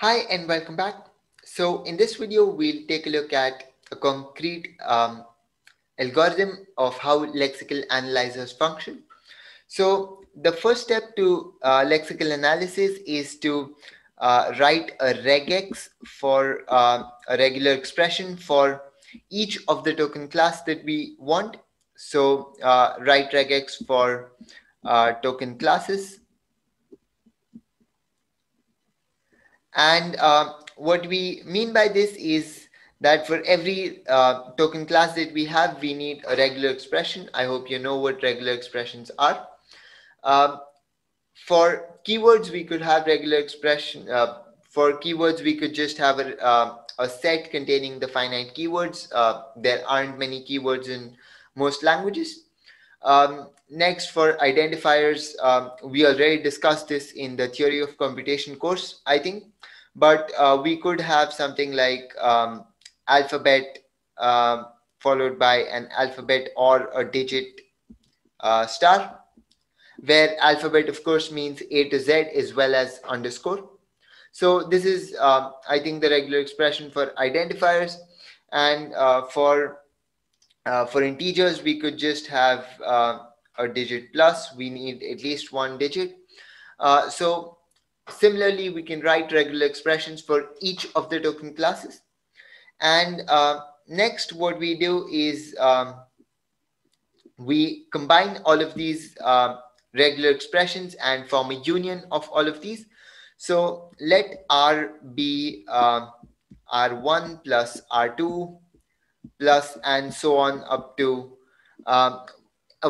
Hi and welcome back. So in this video, we'll take a look at a concrete um, algorithm of how lexical analyzers function. So the first step to uh, lexical analysis is to uh, write a regex for uh, a regular expression for each of the token class that we want. So uh, write regex for uh, token classes And uh, what we mean by this is that for every uh, token class that we have, we need a regular expression. I hope you know what regular expressions are. Um, for keywords, we could have regular expression. Uh, for keywords, we could just have a, uh, a set containing the finite keywords. Uh, there aren't many keywords in most languages. Um, next, for identifiers, um, we already discussed this in the theory of computation course, I think. But uh, we could have something like um, alphabet uh, followed by an alphabet or a digit uh, star where alphabet of course means a to z as well as underscore. So this is um, i think the regular expression for identifiers. And uh, for uh, for integers we could just have uh, a digit plus we need at least one digit so Similarly, we can write regular expressions for each of the token classes. And uh, next, what we do is um, we combine all of these uh, regular expressions and form a union of all of these. So let R be uh, R1 plus R2 plus and so on up to um,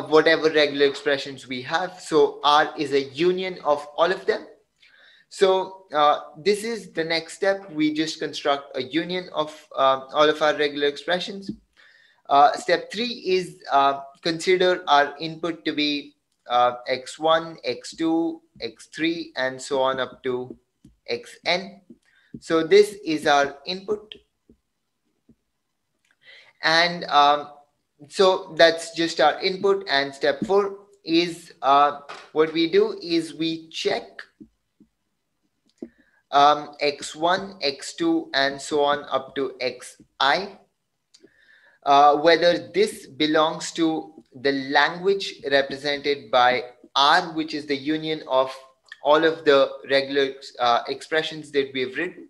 whatever regular expressions we have. So R is a union of all of them. So uh, this is the next step. We just construct a union of uh, all of our regular expressions. Uh, step three is uh, consider our input to be uh, x1, x2, x3, and so on up to xn. So this is our input. And um, so that's just our input. And step four is uh, what we do is we check um, x1, x2, and so on up to xi. Uh, whether this belongs to the language represented by R, which is the union of all of the regular uh, expressions that we've written.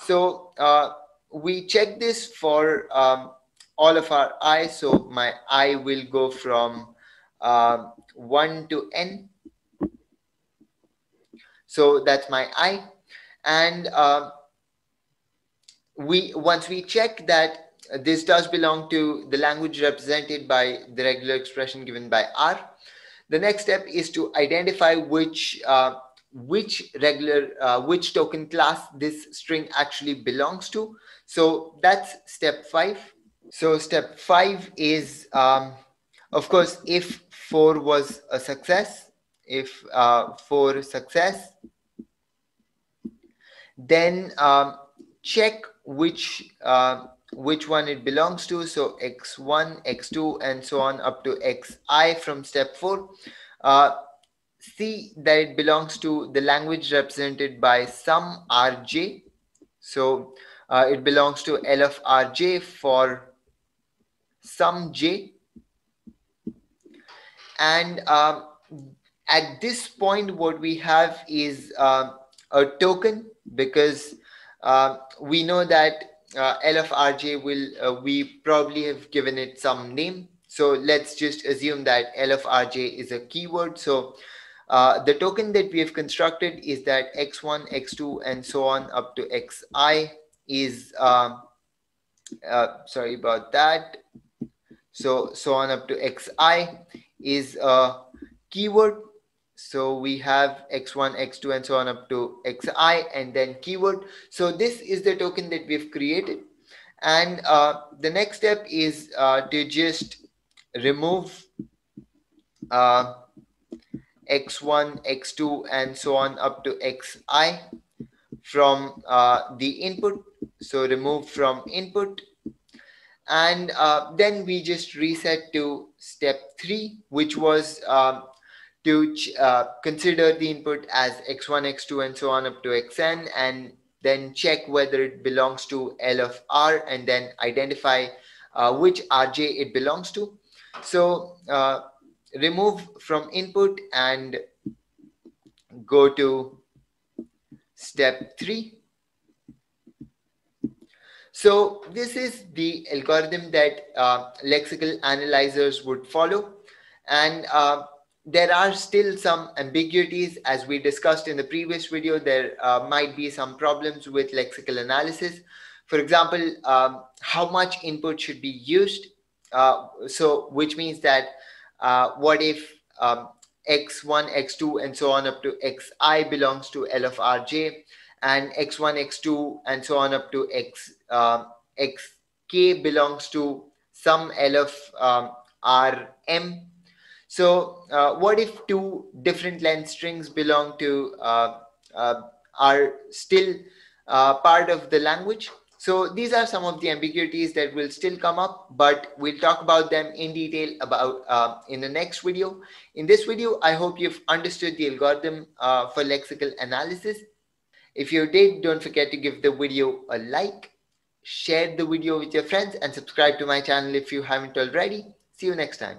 So uh, we check this for um, all of our i. So my i will go from um, 1 to n. So that's my i and uh, we once we check that this does belong to the language represented by the regular expression given by R, the next step is to identify which uh, which regular uh, which token class this string actually belongs to. So that's step five. So step five is, um, of course, if four was a success, if uh, for success, then um, check which uh, which one it belongs to. So x1, x2, and so on up to xi from step 4. Uh, see that it belongs to the language represented by some rj. So uh, it belongs to L of rj for some j. And um, at this point, what we have is uh, a token because uh, we know that uh, L of RJ will, uh, we probably have given it some name. So let's just assume that L of RJ is a keyword. So uh, the token that we have constructed is that X1, X2, and so on up to XI is, um, uh, sorry about that. So, so on up to XI is a keyword so we have x1, x2, and so on up to xi, and then keyword. So this is the token that we've created. And uh, the next step is uh, to just remove uh, x1, x2, and so on up to xi from uh, the input. So remove from input. And uh, then we just reset to step three, which was um, to uh, consider the input as x1, x2, and so on up to xn and then check whether it belongs to L of R, and then identify uh, which RJ it belongs to. So uh, remove from input and go to step three. So this is the algorithm that uh, lexical analyzers would follow. And uh, there are still some ambiguities as we discussed in the previous video. There uh, might be some problems with lexical analysis. For example, um, how much input should be used. Uh, so which means that uh, what if um, x1, x2, and so on up to xi belongs to L of rj, and x1, x2, and so on up to x uh, xk belongs to some L of um, rm. So uh, what if two different length strings belong to uh, uh, are still uh, part of the language? So these are some of the ambiguities that will still come up, but we'll talk about them in detail about uh, in the next video. In this video, I hope you've understood the algorithm uh, for lexical analysis. If you did, don't forget to give the video a like, share the video with your friends and subscribe to my channel if you haven't already. See you next time.